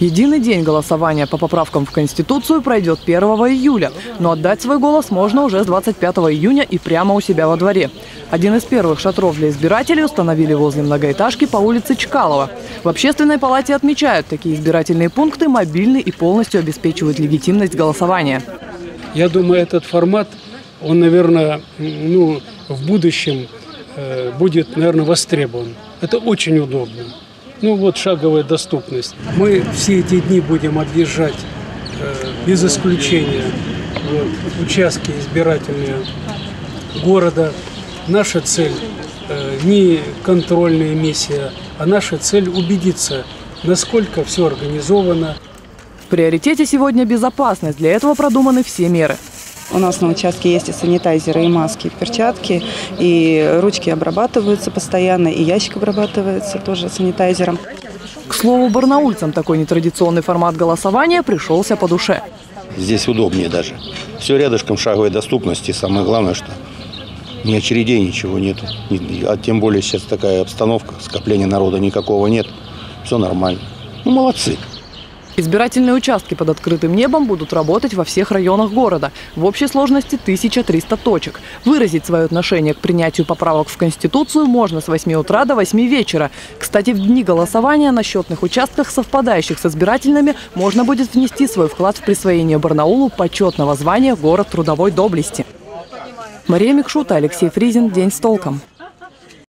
Единый день голосования по поправкам в Конституцию пройдет 1 июля, но отдать свой голос можно уже с 25 июня и прямо у себя во дворе. Один из первых шатров для избирателей установили возле многоэтажки по улице Чкалова. В общественной палате отмечают, такие избирательные пункты мобильны и полностью обеспечивают легитимность голосования. Я думаю, этот формат, он, наверное, ну, в будущем э, будет, наверное, востребован. Это очень удобно. Ну вот шаговая доступность. Мы все эти дни будем объезжать э, без исключения вот, участки избирательные города. Наша цель э, не контрольная миссия, а наша цель убедиться, насколько все организовано. В приоритете сегодня безопасность. Для этого продуманы все меры. У нас на участке есть и санитайзеры, и маски, и перчатки, и ручки обрабатываются постоянно, и ящик обрабатывается тоже санитайзером. К слову, барнаульцам такой нетрадиционный формат голосования пришелся по душе. Здесь удобнее даже. Все рядышком шаговой доступности. Самое главное, что ни очередей, ничего нету. А тем более сейчас такая обстановка, скопления народа никакого нет. Все нормально. Ну, молодцы. Избирательные участки под открытым небом будут работать во всех районах города. В общей сложности 1300 точек. Выразить свое отношение к принятию поправок в Конституцию можно с 8 утра до 8 вечера. Кстати, в дни голосования на счетных участках, совпадающих с избирательными, можно будет внести свой вклад в присвоение Барнаулу почетного звания «Город трудовой доблести». Мария Микшута, Алексей Фризин. День с толком.